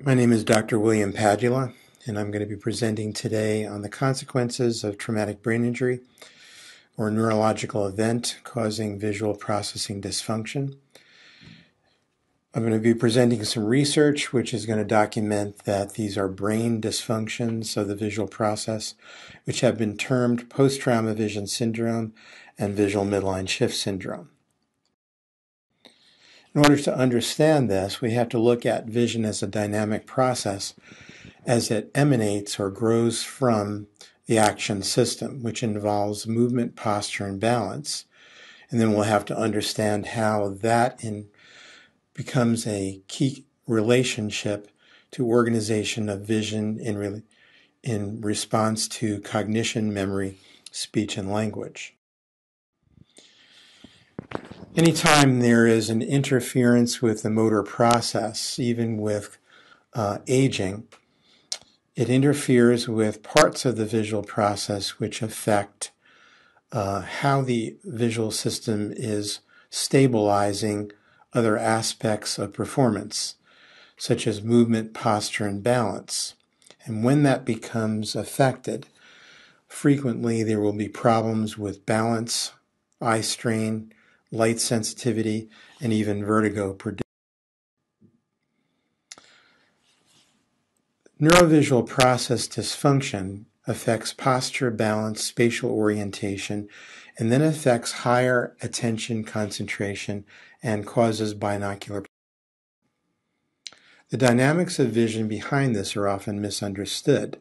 My name is Dr. William Padula, and I'm going to be presenting today on the consequences of traumatic brain injury or neurological event causing visual processing dysfunction. I'm going to be presenting some research which is going to document that these are brain dysfunctions of the visual process, which have been termed post trauma vision syndrome and visual midline shift syndrome. In order to understand this, we have to look at vision as a dynamic process as it emanates or grows from the action system, which involves movement, posture, and balance. And then we'll have to understand how that in, becomes a key relationship to organization of vision in, re, in response to cognition, memory, speech, and language. Anytime there is an interference with the motor process, even with uh, aging, it interferes with parts of the visual process which affect uh, how the visual system is stabilizing other aspects of performance, such as movement, posture, and balance. And when that becomes affected, frequently there will be problems with balance, eye strain, light sensitivity, and even vertigo Neurovisual process dysfunction affects posture, balance, spatial orientation, and then affects higher attention concentration and causes binocular. The dynamics of vision behind this are often misunderstood.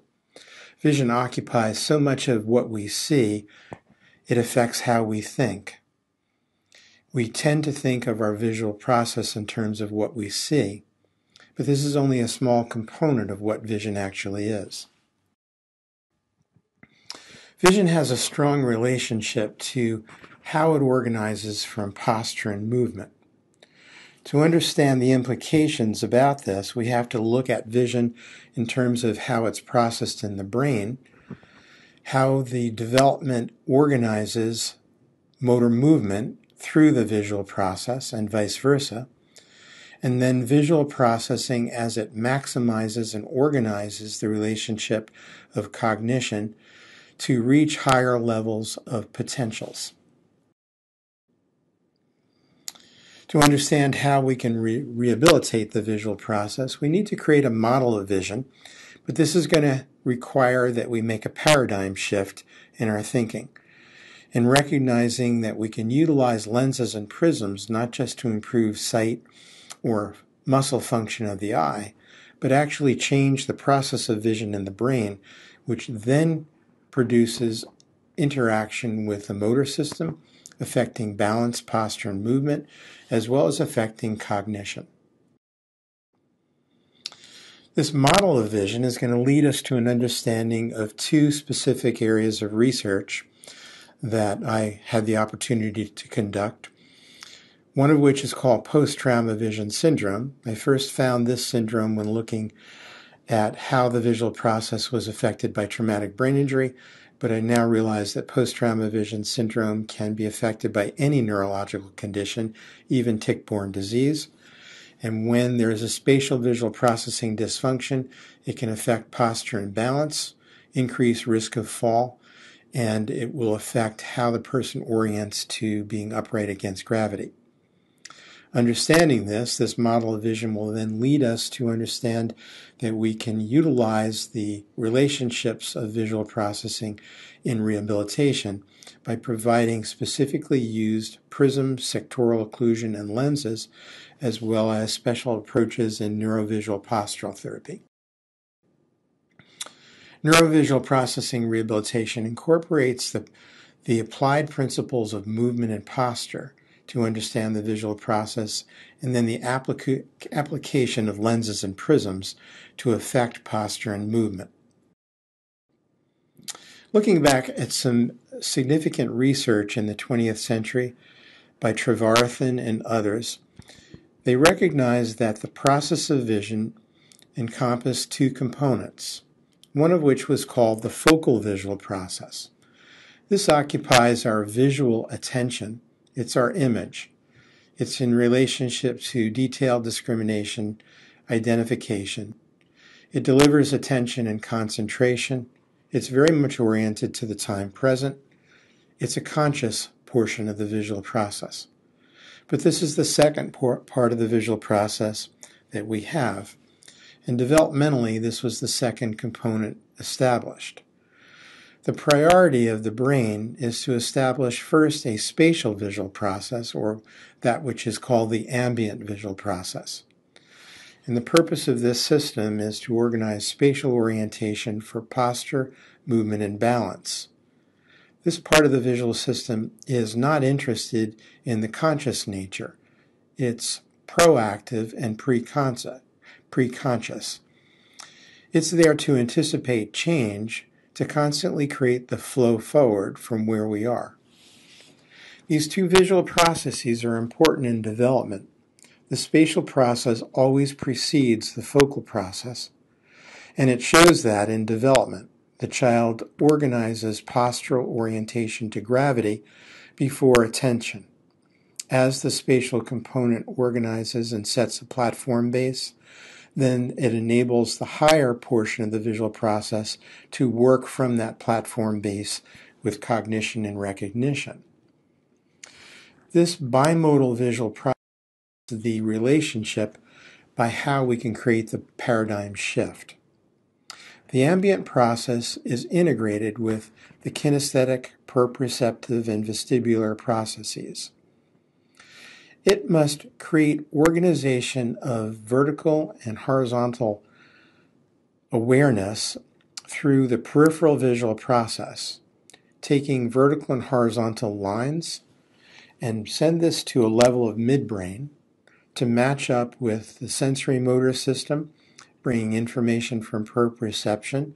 Vision occupies so much of what we see, it affects how we think we tend to think of our visual process in terms of what we see, but this is only a small component of what vision actually is. Vision has a strong relationship to how it organizes from posture and movement. To understand the implications about this, we have to look at vision in terms of how it's processed in the brain, how the development organizes motor movement through the visual process and vice versa. And then visual processing as it maximizes and organizes the relationship of cognition to reach higher levels of potentials. To understand how we can re- rehabilitate the visual process, we need to create a model of vision, but this is going to require that we make a paradigm shift in our thinking and recognizing that we can utilize lenses and prisms not just to improve sight or muscle function of the eye, but actually change the process of vision in the brain, which then produces interaction with the motor system, affecting balance, posture, and movement, as well as affecting cognition. This model of vision is going to lead us to an understanding of two specific areas of research that I had the opportunity to conduct, one of which is called post trauma vision syndrome. I first found this syndrome when looking at how the visual process was affected by traumatic brain injury, but I now realize that post trauma vision syndrome can be affected by any neurological condition, even tick borne disease. And when there is a spatial visual processing dysfunction, it can affect posture and balance, increase risk of fall, and it will affect how the person orients to being upright against gravity. Understanding this, this model of vision will then lead us to understand that we can utilize the relationships of visual processing in rehabilitation by providing specifically used prism, sectoral occlusion, and lenses, as well as special approaches in neurovisual postural therapy. Neurovisual processing rehabilitation incorporates the, the applied principles of movement and posture to understand the visual process, and then the applica- application of lenses and prisms to affect posture and movement. Looking back at some significant research in the 20th century by Trevarthen and others, they recognized that the process of vision encompassed two components one of which was called the focal visual process. This occupies our visual attention. It's our image. It's in relationship to detailed discrimination, identification, It delivers attention and concentration. It's very much oriented to the time present. It's a conscious portion of the visual process. But this is the second part of the visual process that we have. And developmentally, this was the second component established. The priority of the brain is to establish first a spatial visual process, or that which is called the ambient visual process. And the purpose of this system is to organize spatial orientation for posture, movement, and balance. This part of the visual system is not interested in the conscious nature. It's proactive and preconscious. It's there to anticipate change, to constantly create the flow forward from where we are. These two visual processes are important in development. The spatial process always precedes the focal process, and it shows that in development. The child organizes postural orientation to gravity before attention. As the spatial component organizes and sets a platform base, then it enables the higher portion of the visual process to work from that platform base with cognition and recognition. This bimodal visual process the relationship by how we can create the paradigm shift. The ambient process is integrated with the kinesthetic, proprioceptive, and vestibular processes. It must create organization of vertical and horizontal awareness through the peripheral visual process, taking vertical and horizontal lines and send this to a level of midbrain to match up with the sensory motor system, bringing information from proprioception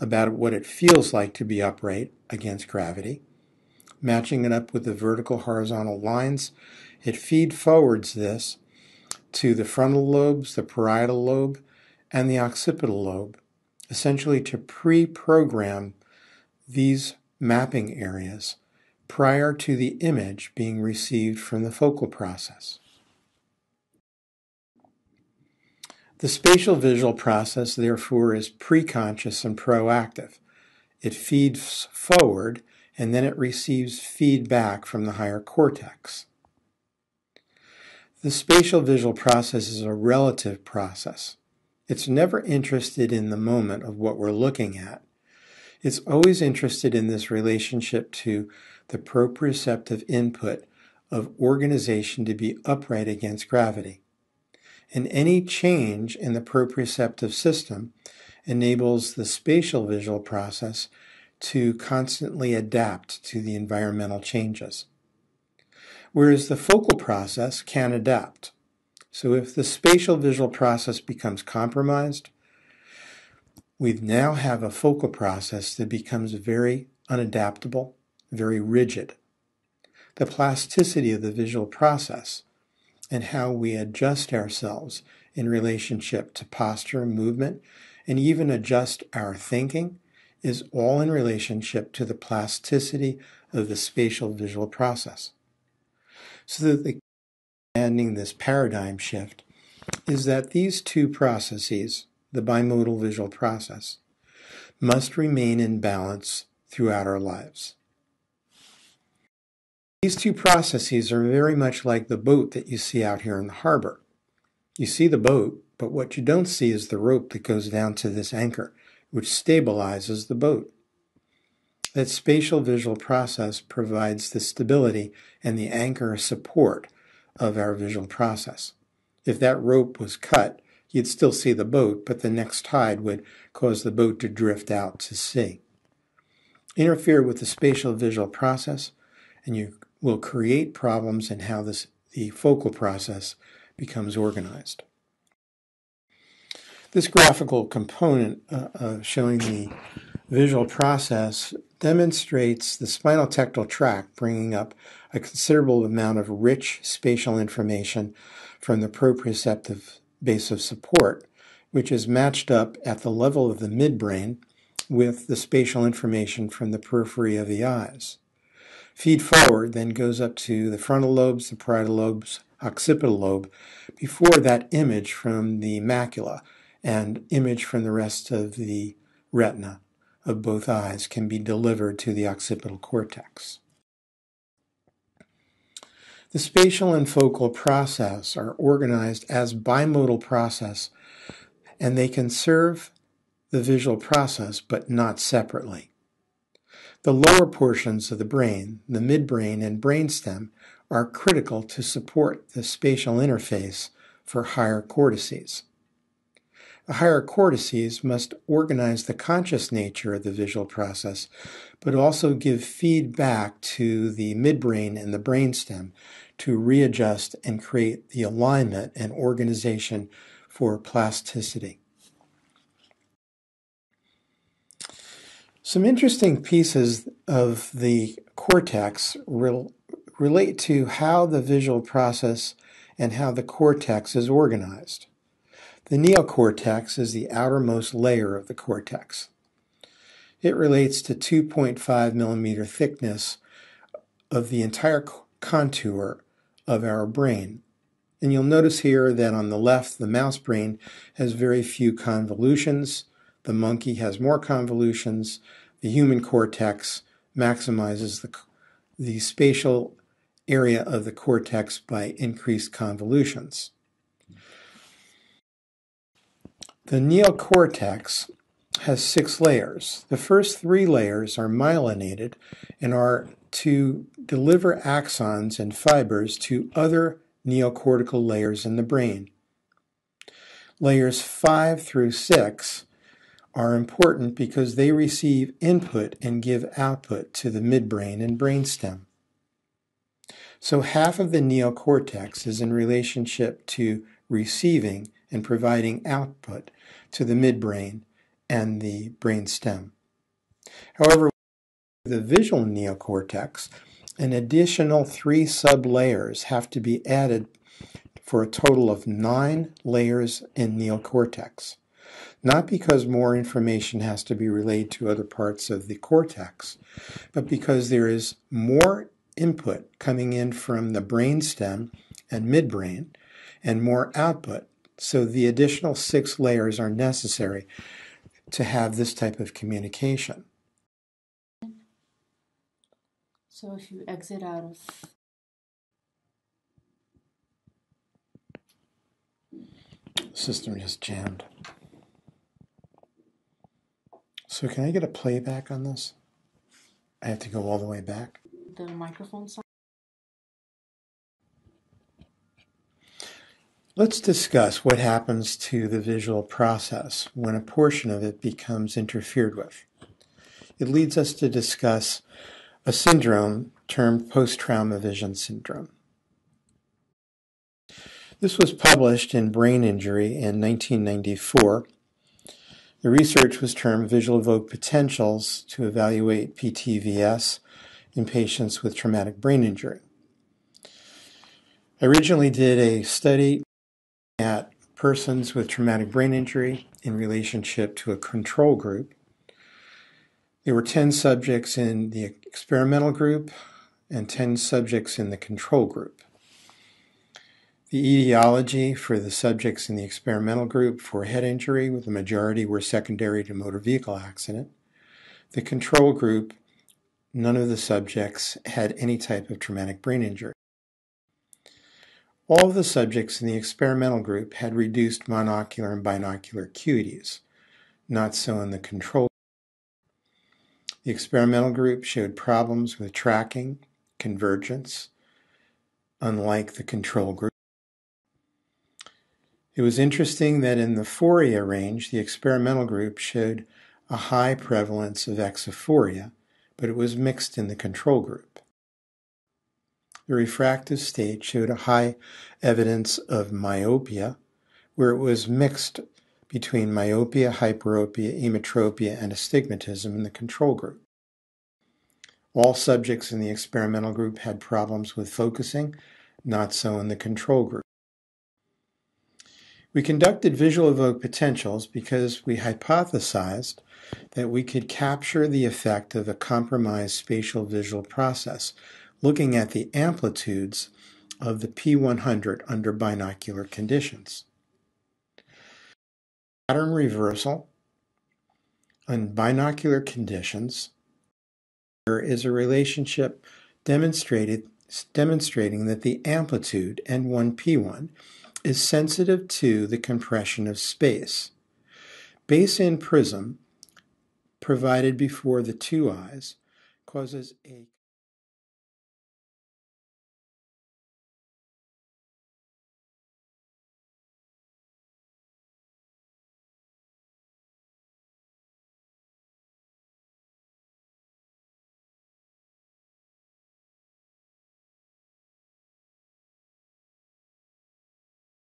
about what it feels like to be upright against gravity, matching it up with the vertical horizontal lines it feed forwards this to the frontal lobes, the parietal lobe, and the occipital lobe, essentially to pre program these mapping areas prior to the image being received from the focal process. The spatial visual process, therefore, is preconscious and proactive. It feeds forward and then it receives feedback from the higher cortex. The spatial visual process is a relative process. It's never interested in the moment of what we're looking at. It's always interested in this relationship to the proprioceptive input of organization to be upright against gravity. And any change in the proprioceptive system enables the spatial visual process to constantly adapt to the environmental changes whereas the focal process can adapt. So if the spatial visual process becomes compromised, we now have a focal process that becomes very unadaptable, very rigid. The plasticity of the visual process and how we adjust ourselves in relationship to posture and movement and even adjust our thinking is all in relationship to the plasticity of the spatial visual process so that the understanding this paradigm shift is that these two processes, the bimodal visual process, must remain in balance throughout our lives. These two processes are very much like the boat that you see out here in the harbor. You see the boat, but what you don't see is the rope that goes down to this anchor, which stabilizes the boat. That spatial visual process provides the stability and the anchor support of our visual process. If that rope was cut, you'd still see the boat, but the next tide would cause the boat to drift out to sea. Interfere with the spatial visual process, and you will create problems in how this, the focal process becomes organized. This graphical component uh, uh, showing the visual process demonstrates the spinal tectal tract bringing up a considerable amount of rich spatial information from the proprioceptive base of support, which is matched up at the level of the midbrain with the spatial information from the periphery of the eyes. Feed forward then goes up to the frontal lobes, the parietal lobes, occipital lobe, before that image from the macula and image from the rest of the retina of both eyes can be delivered to the occipital cortex. The spatial and focal process are organized as bimodal process and they can serve the visual process but not separately. The lower portions of the brain, the midbrain and brainstem, are critical to support the spatial interface for higher cortices. The higher cortices must organize the conscious nature of the visual process, but also give feedback to the midbrain and the brainstem to readjust and create the alignment and organization for plasticity. Some interesting pieces of the cortex rel- relate to how the visual process and how the cortex is organized. The neocortex is the outermost layer of the cortex. It relates to 2.5 millimeter thickness of the entire contour of our brain. And you'll notice here that on the left, the mouse brain has very few convolutions, the monkey has more convolutions. The human cortex maximizes the, the spatial area of the cortex by increased convolutions. The neocortex has six layers. The first three layers are myelinated and are to deliver axons and fibers to other neocortical layers in the brain. Layers 5 through 6 are important because they receive input and give output to the midbrain and brainstem. So half of the neocortex is in relationship to receiving and providing output to the midbrain and the brainstem. However, the visual neocortex, an additional three sublayers have to be added for a total of nine layers in neocortex not because more information has to be relayed to other parts of the cortex, but because there is more input coming in from the brainstem and midbrain and more output. So the additional six layers are necessary to have this type of communication. So if you exit out of system just jammed. So can I get a playback on this? I have to go all the way back. The microphone. Let's discuss what happens to the visual process when a portion of it becomes interfered with. It leads us to discuss a syndrome termed post-trauma vision syndrome. This was published in Brain Injury in 1994 the research was termed Visual Evoked Potentials to evaluate PTVS in patients with traumatic brain injury. I originally did a study at persons with traumatic brain injury in relationship to a control group. There were 10 subjects in the experimental group and 10 subjects in the control group. The etiology for the subjects in the experimental group for head injury, with the majority were secondary to motor vehicle accident. The control group, none of the subjects had any type of traumatic brain injury. All of the subjects in the experimental group had reduced monocular and binocular acuities, not so in the control. The experimental group showed problems with tracking, convergence, unlike the control group. It was interesting that in the phoria range, the experimental group showed a high prevalence of exophoria, but it was mixed in the control group. The refractive state showed a high evidence of myopia, where it was mixed between myopia, hyperopia, emmetropia, and astigmatism in the control group. All subjects in the experimental group had problems with focusing, not so in the control group. We conducted visual evoked potentials because we hypothesized that we could capture the effect of a compromised spatial visual process, looking at the amplitudes of the P100 under binocular conditions. pattern reversal on binocular conditions. There is a relationship demonstrated demonstrating that the amplitude N1P1 is sensitive to the compression of space. Base-in prism provided before the two eyes causes a